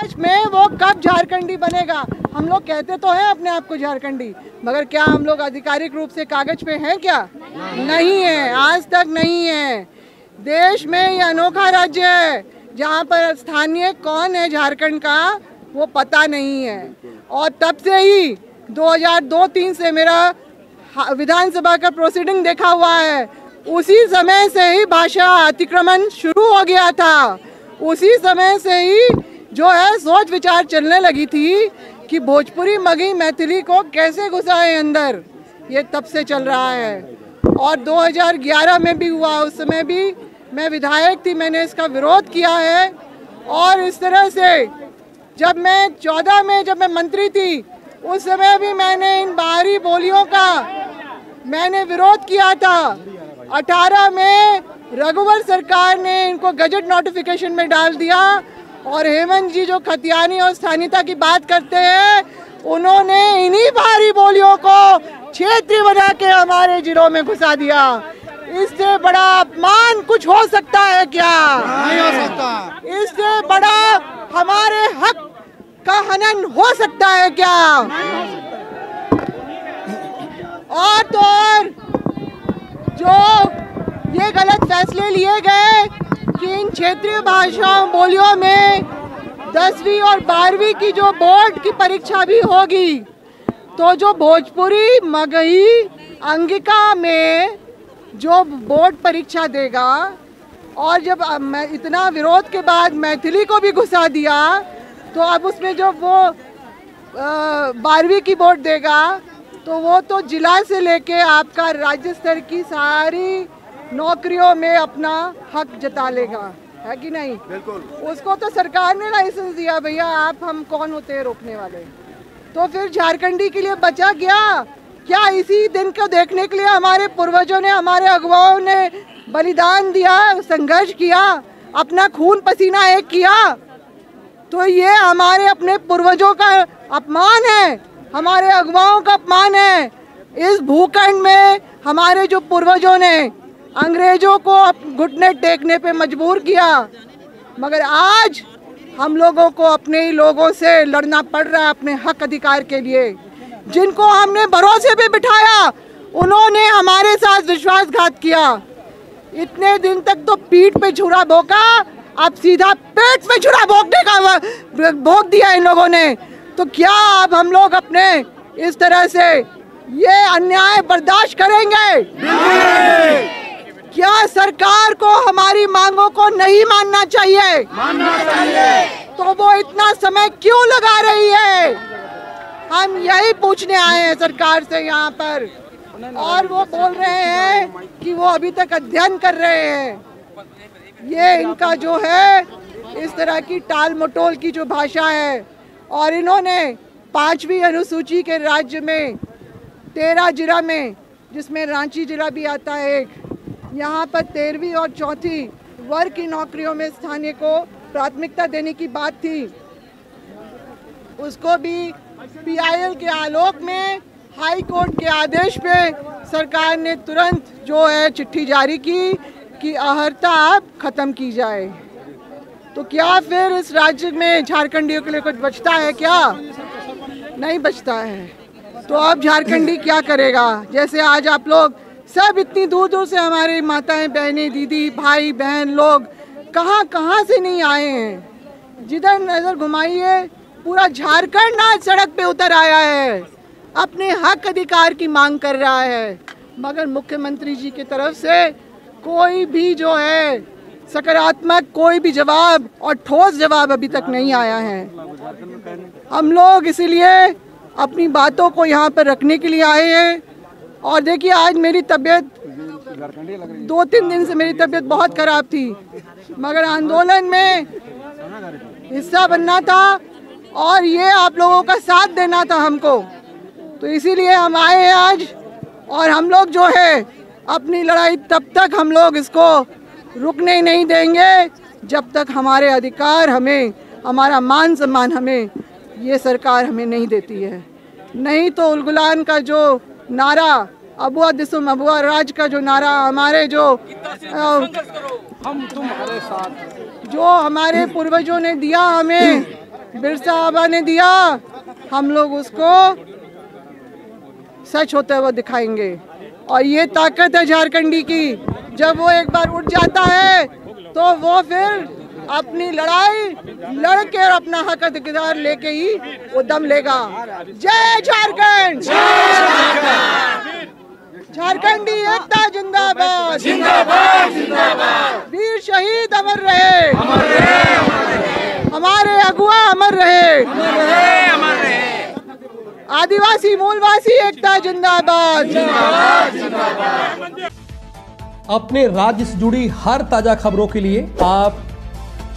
कागज़ में वो कब झारखंडी बनेगा? हम लोग कहते तो हैं अपने आप को झारखंडी, मगर क्या हम लोग आधिकारिक रूप से कागज़ पे हैं क्या? नहीं है, आज तक नहीं है। देश में ये अनोखा राज्य है, जहाँ पर स्थानीय कौन है झारखंड का, वो पता नहीं है। और तब से ही 2002-3 से मेरा विधानसभा का प्रोसीडिंग देखा हुआ है। उसी समय से ही भाषा अतिक्रमण शुरू हो गया था। उसी समय से ही जो है, सोच विचार चलने लगी थी कि भोजपुरी मगही मैथिली को कैसे घुसाए अंदर। ये तब से चल रहा है। और 2011 में भी हुआ, उस समय भी मैं विधायक थी, मैंने इसका विरोध किया है। और इस तरह से जब मैं 14 में जब मैं मंत्री थी, उस समय भी मैंने इन बाहरी बोलियों का मैंने विरोध किया था। 18 में रघुवर सरकार ने इनको गजट नोटिफिकेशन में डाल दिया। और हेमंत जी जो खतियानी और स्थानीयता की बात करते हैं उन्होंने इन्हीं भारी बोलियों को क्षेत्रीय बना के हमारे जिलों में घुसा दिया। इससे बड़ा अपमान कुछ हो सकता है क्या? नहीं हो सकता। इससे बड़ा हमारे हक का हनन हो सकता है क्या? और तो और जो ये गलत फैसले लिए गए कि इन क्षेत्रीय भाषाओं बोलियों में दसवीं और बारहवीं की जो बोर्ड की परीक्षा भी होगी तो जो भोजपुरी मगही अंगिका में जो बोर्ड परीक्षा देगा, और जब मैं इतना विरोध के बाद मैथिली को भी घुसा दिया तो अब उसमें जो वो बारहवीं की बोर्ड देगा तो वो तो जिला से लेके आपका राज्य स्तर की सारी नौकरियों में अपना हक जता लेगा। है कि नहीं? बिल्कुल। उसको तो सरकार ने लाइसेंस दिया भैया आप हम कौन होते हैं रोकने वाले? तो फिर झारखंडी के लिए बचा गया क्या इसी दिन को देखने के लिए हमारे पूर्वजों ने हमारे अगुवाओं ने बलिदान दिया संघर्ष किया अपना खून पसीना एक किया? तो ये हमारे अपने पूर्वजों का अपमान है। हमारे अगुवाओं का अपमान है। इस भूखंड में हमारे जो पूर्वजों ने अंग्रेज़ों को घुटने टेकने पे मजबूर किया। मगर आज हम लोगों को अपने ही लोगों से लड़ना पड़ रहा है अपने हक अधिकार के लिए। जिनको हमने भरोसे पे बिठाया, उन्होंने हमारे साथ विश्वासघात किया। इतने दिन तक तो पीठ पे छुरा भोंका, अब सीधा पेट पे छुरा भोंकने का भोंक दिया इन लोगों ने। तो क्या अब हम लोग अपने इस तरह से ये अन्याय बर्दाश्त करेंगे? क्या सरकार को हमारी मांगों को नहीं मानना चाहिए? मानना चाहिए। तो वो इतना समय क्यों लगा रही है? हम यही पूछने आए हैं सरकार से यहाँ पर। और वो बोल रहे हैं कि वो अभी तक अध्ययन कर रहे हैं। ये इनका जो है इस तरह की टाल मटोल की जो भाषा है और इन्होंने पांचवी अनुसूची के राज्य में तेरह जिला में जिसमें रांची जिला भी आता है एक यहाँ पर तेरहवीं और चौथी वर्ग की नौकरियों में स्थानीय को प्राथमिकता देने की बात थी। उसको भी पीआईएल के आलोक में हाई कोर्ट के आदेश पे सरकार ने तुरंत जो है चिट्ठी जारी की कि अहर्ता अब खत्म की जाए। तो क्या फिर इस राज्य में झारखंडियों के लिए कुछ बचता है क्या? नहीं बचता है। तो अब झारखंडी क्या करेगा? जैसे आज आप लोग सब इतनी दूर दूर से हमारे माताएँ, बहनें, दीदी, भाई, बहन, लोग कहाँ कहाँ से नहीं आए हैं? जिधर नज़र घुमाइए पूरा झारखंड आज सड़क पे उतर आया है। अपने हक अधिकार की मांग कर रहा है। मगर मुख्यमंत्री जी की तरफ़ से कोई भी जो है, सकारात्मक कोई भी जवाब और ठोस जवाब अभी तक नहीं आया है। हम लोग इसीलिए अपनी बातों को यहाँ पर रखने के लिए आए हैं। और देखिए, आज मेरी तबीयत दो तीन दिन से मेरी तबीयत बहुत खराब थी, मगर आंदोलन में हिस्सा बनना था और ये आप लोगों का साथ देना था हमको। तो इसीलिए हम आए हैं आज और हम लोग जो है, अपनी लड़ाई तब तक हम लोग इसको रुकने ही नहीं देंगे, जब तक हमारे अधिकार हमें, हमारा मान सम्मान हमें, ये सरकार हमें नहीं देती है। नहीं तो उलगुलान का जो नारा अबुआ दिसुम अबुआ राज का जो नारा हमारे जो हम तुम्हारे साथ जो हमारे पूर्वजों ने दिया हमें बिरसा आबा ने दिया हम लोग उसको सच होते हुए दिखाएँगे। और ये ताकत है झारखंडी की जब वो एक बार उठ जाता है तो वो फिर अपनी लड़ाई लड़के और अपना हक अधिकार लेके ही वो दम लेगा। जय झारखंड! झारखंडी एकता जिंदाबाद। जिंदाबाद जिंदाबाद। वीर शहीद अमर रहे। अमर रहे हमारे अगुआ अमर रहे। अमर रहे आदिवासी मूलवासी एकता जिंदाबाद। अपने राज्य से जुड़ी हर ताज़ा खबरों के लिए आप